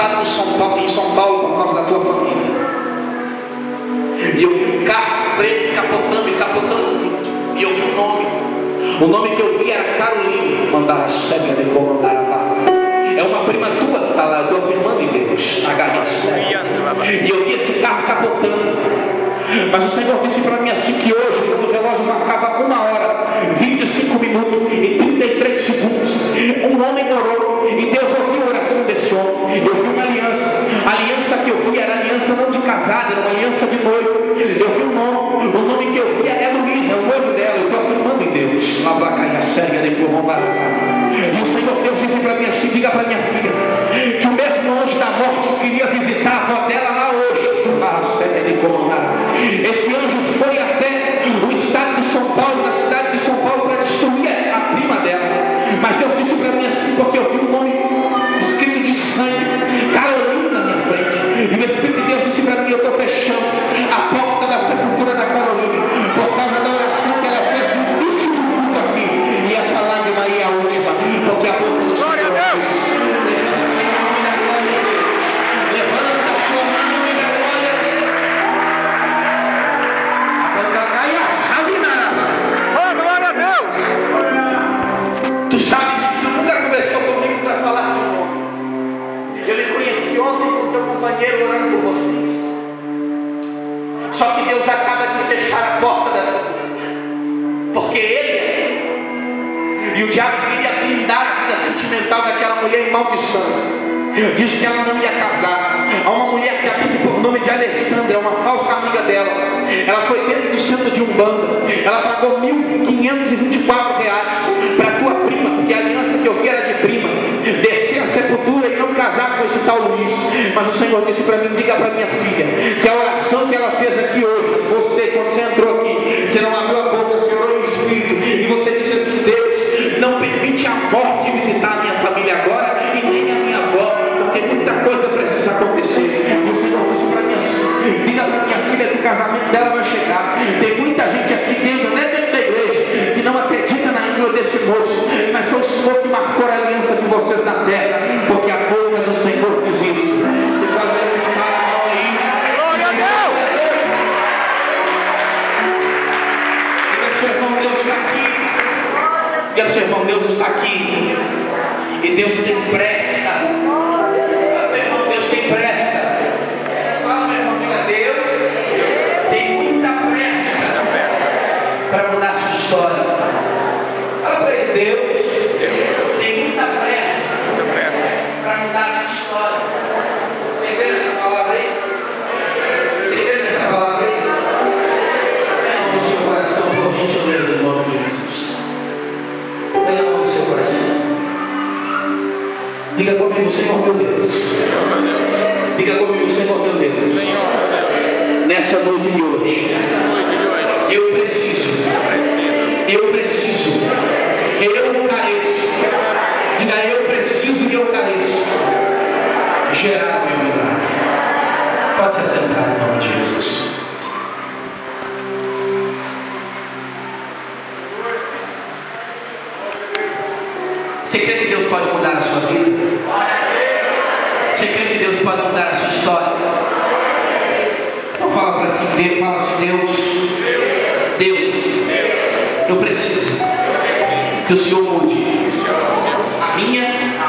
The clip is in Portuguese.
de São Paulo, em São Paulo por causa da tua família. E eu vi um carro preto capotando e capotando muito. E eu vi um nome. O nome que eu vi era Caroline. Mandar a cega de comandar a vara. É uma prima tua que está lá, eu estou afirmando em Deus. A cega. E eu vi esse carro capotando. Mas o Senhor disse para mim assim que hoje, quando o relógio marcava uma hora, 25 minutos e 33 segundos, um homem orou e Deus Eu vi uma aliança. A aliança que eu vi era aliança não de casada, era uma aliança de noivo. Eu vi um nome. O nome que eu vi é Luísa, é o noivo dela. Eu estou afirmando em Deus. Labracaia séria de E o Senhor Deus disse para mim assim: diga para minha filha companheiro orando por vocês. Só que Deus acaba de fechar a porta dessa vida. Porque Ele é. E o diabo queria blindar a vida sentimental daquela mulher em maldição. Disse que ela não ia casar. Há uma mulher que habita por nome de Alessandra, é uma falsa amiga dela. Ela foi dentro do centro de Umbanda. Ela pagou 1.524 Mas o Senhor disse para mim: diga para minha filha que a oração que ela fez aqui hoje, você, quando você entrou aqui, você não abriu a boca, você orou em espírito. E você disse assim: Deus, não permite a morte visitar a minha família agora e nem a minha avó, porque muita coisa precisa acontecer. O Senhor disse para mim assim: diga para minha filha que o casamento dela vai chegar. Tem muita gente aqui dentro, né, dentro da igreja, que não acredita na índole desse moço, mas foi o Senhor que E Deus tem pressa. Meu irmão, Deus tem pressa. Fala, meu irmão, diga Deus. Tem muita pressa para mudar a sua história. Fala para ele, Deus. Tem muita pressa para mudar a sua história. Você crê nessa palavra aí? Você crê nessa palavra aí? Põe a mão no seu coração, por gentileza, em nome de Jesus. Diga comigo, Senhor meu Deus. Diga comigo, Senhor meu Deus. Nessa noite de hoje, eu preciso, eu preciso, eu careço. Diga, eu preciso e eu careço. Gerar meu milagre. Pode se assentar em nome de Jesus. Você crê que Deus pode mudar a sua vida? Você crê que Deus pode mudar a sua história? Então fala para si, Deus, fala assim, Deus, Deus, eu preciso que o Senhor mude a minha